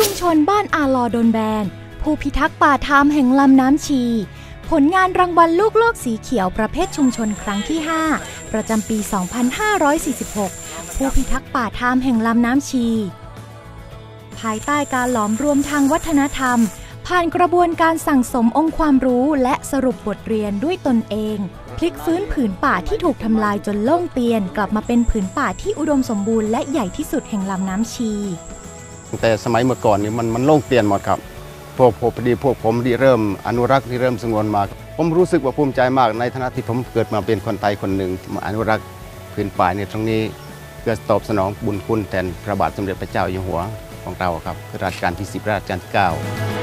ชุมชนบ้านอาลอดนแบน ผู้พิทักษ์ป่าทามแห่งลำน้ำชี ผลงานรางวัลลูกโลกสีเขียวประเภทชุมชนครั้งที่ 5 ประจำปี 2546 ผู้พิทักษ์ป่าทามแห่งลำน้ำชี ภายใต้การหลอมรวมทางวัฒนธรรม ผ่านกระบวนการสั่งสมองค์ความรู้และสรุปบทเรียนด้วยตนเอง พลิกฟื้นผืนป่าที่ถูกทำลายจนโล่งเตียน กลับมาเป็นผืนป่าที่อุดมสมบูรณ์และใหญ่ที่สุดแห่งลำน้ำชี แต่สมัยเมื่อก่อนนี่มันมันโล่งเตียนหมดครับพวกผมพอดีพวกผมที่เริ่มอนุรักษ์ที่เริ่มสงวนมา ผมรู้สึกว่าภูมิใจมากในฐานะที่ผมเกิดมาเป็นคนไทยคนหนึ่งมาอนุรักษ์พื้นป่าในตรงนี้เพื่อตอบสนองบุญคุณแทนพระบาทสมเด็จพระเจ้าอยู่หัวของเราครับคือรัชกาลที่ 10รัชกาลที่ 9